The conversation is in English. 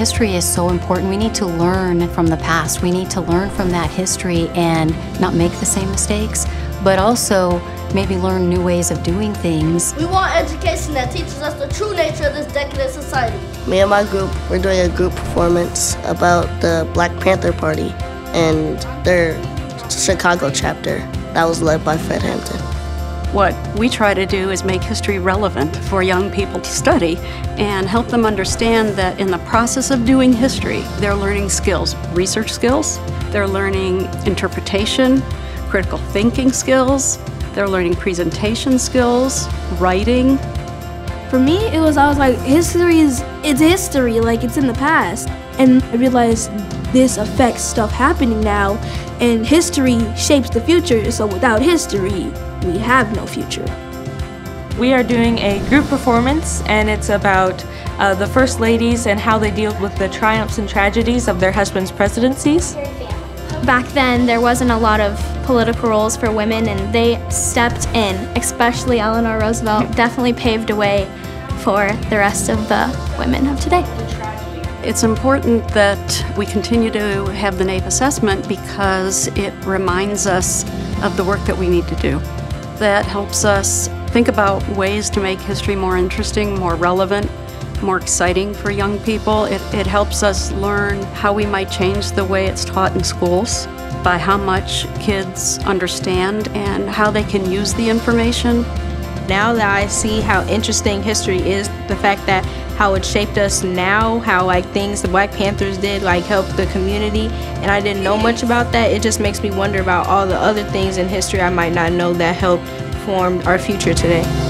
History is so important. We need to learn from the past. We need to learn from that history and not make the same mistakes, but also maybe learn new ways of doing things. We want education that teaches us the true nature of this decadent society. Me and my group, we're doing a group performance about the Black Panther Party and their Chicago chapter that was led by Fred Hampton. What we try to do is make history relevant for young people to study and help them understand that in the process of doing history, they're learning skills, research skills, they're learning interpretation, critical thinking skills, they're learning presentation skills, writing. For me, it was always like history is it's history, like it's in the past. And I realized this affects stuff happening now, and history shapes the future, so without history, we have no future. We are doing a group performance, and it's about uh, the First Ladies and how they deal with the triumphs and tragedies of their husbands' presidencies. Back then, there wasn't a lot of political roles for women, and they stepped in, especially Eleanor Roosevelt, definitely paved a way for the rest of the women of today. It's important that we continue to have the NAEP assessment because it reminds us of the work that we need to do. That helps us think about ways to make history more interesting, more relevant, more exciting for young people. It, it helps us learn how we might change the way it's taught in schools by how much kids understand and how they can use the information. Now that I see how interesting history is, the fact that how it shaped us now, how like things the Black Panthers did like help the community, and I didn't know much about that, it just makes me wonder about all the other things in history I might not know that helped form our future today.